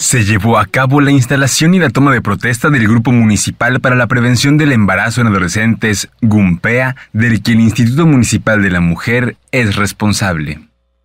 Se llevó a cabo la instalación y la toma de protesta del Grupo Municipal para la Prevención del Embarazo en Adolescentes, GUMPEA, del que el Instituto Municipal de la Mujer es responsable.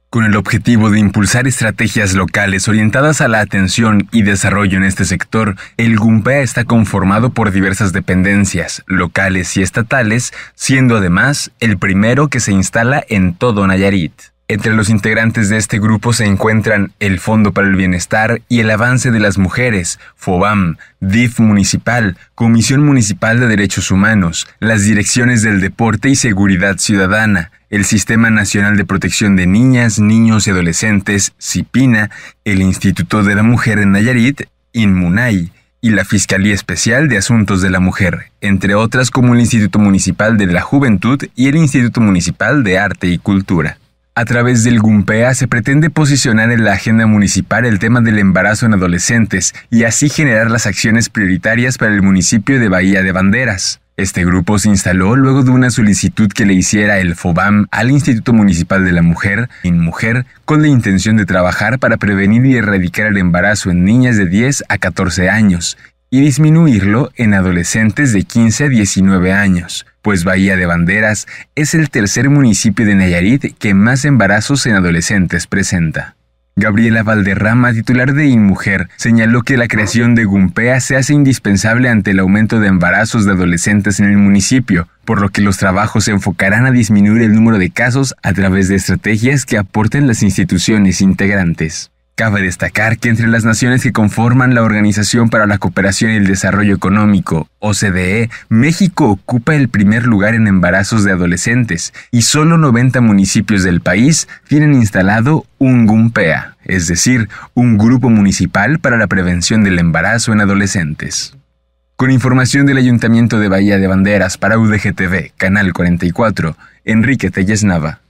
Con el objetivo de impulsar estrategias locales orientadas a la atención y desarrollo en este sector, el GUMPEA está conformado por diversas dependencias, locales y estatales, siendo además el primero que se instala en todo Nayarit. Entre los integrantes de este grupo se encuentran el Fondo para el Bienestar y el Avance de las Mujeres, FOBAM, DIF Municipal, Comisión Municipal de Derechos Humanos, las direcciones del Deporte y Seguridad Ciudadana, el Sistema Nacional de Protección de Niñas, Niños y Adolescentes, CIPINA, el Instituto de la Mujer en Nayarit, INMUNAI, y la Fiscalía Especial de Asuntos de la Mujer, entre otras como el Instituto Municipal de la Juventud y el Instituto Municipal de Arte y Cultura. A través del GUMPEA se pretende posicionar en la agenda municipal el tema del embarazo en adolescentes y así generar las acciones prioritarias para el municipio de Bahía de Banderas. Este grupo se instaló luego de una solicitud que le hiciera el FOBAM al Instituto Municipal de la Mujer, InMujer, con la intención de trabajar para prevenir y erradicar el embarazo en niñas de 10 a 14 años y disminuirlo en adolescentes de 15 a 19 años pues Bahía de Banderas es el tercer municipio de Nayarit que más embarazos en adolescentes presenta. Gabriela Valderrama, titular de InMujer, señaló que la creación de Gumpea se hace indispensable ante el aumento de embarazos de adolescentes en el municipio, por lo que los trabajos se enfocarán a disminuir el número de casos a través de estrategias que aporten las instituciones integrantes. Cabe destacar que entre las naciones que conforman la Organización para la Cooperación y el Desarrollo Económico, OCDE, México ocupa el primer lugar en embarazos de adolescentes y solo 90 municipios del país tienen instalado un GUMPEA, es decir, un grupo municipal para la prevención del embarazo en adolescentes. Con información del Ayuntamiento de Bahía de Banderas para UDGTV, Canal 44, Enrique Telles Nava.